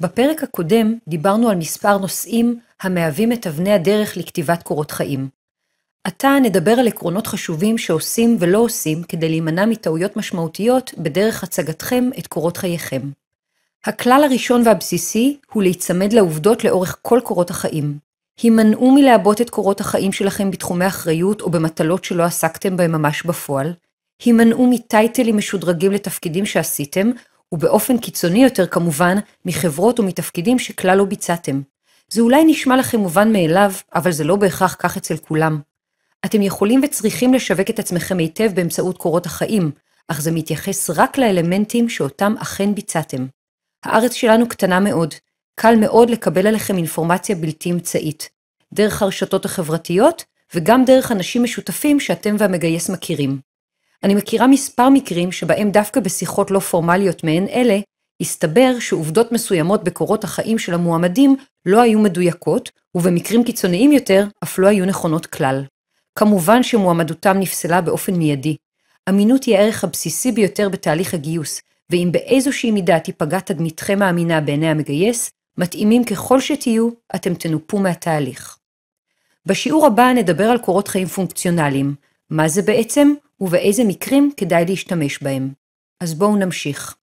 בפרק הקודם דיברנו על מספר נושאים המהווים את אבני הדרך לכתיבת קורות חיים. עתה נדבר על עקרונות חשובים שעושים ולא עושים כדי להימנע מטעויות משמעותיות בדרך הצגתכם את קורות חייכם. הכלל הראשון והבסיסי הוא להיצמד לעובדות לאורך כל קורות החיים. הימנעו מלעבות את קורות החיים שלכם בתחומי אחריות או במטלות שלא עסקתם בהם ממש בפועל. הימנעו מטייטלים משודרגים לתפקידים שעשיתם, ובאופן קיצוני יותר כמובן, מחברות ומתפקידים שכלל לא ביצעתם. זה אולי נשמע לכם מובן מאליו, אבל זה לא בהכרח כך אצל כולם. אתם יכולים וצריכים לשווק את עצמכם היטב באמצעות קורות החיים, אך זה מתייחס רק לאלמנטים שאותם אכן ביצעתם. הארץ שלנו קטנה מאוד, קל מאוד לקבל עליכם אינפורמציה בלתי אמצעית, דרך הרשתות החברתיות וגם דרך אנשים משותפים שאתם והמגייס מכירים. אני מכירה מספר מקרים שבהם דווקא בשיחות לא פורמליות מעין אלה, הסתבר שעובדות מסוימות בקורות החיים של המועמדים לא היו מדויקות, ובמקרים קיצוניים יותר אף לא היו נכונות כלל. כמובן שמועמדותם נפסלה באופן מיידי. אמינות היא הערך הבסיסי ביותר בתהליך הגיוס, ואם באיזושהי מידה תיפגע תדמיתכם האמינה בעיני המגייס, מתאימים ככל שתהיו, אתם תנופו מהתהליך. בשיעור הבא נדבר על קורות חיים פונקציונליים, מה זה בעצם ובאיזה מקרים כדאי להשתמש בהם. אז בואו נמשיך.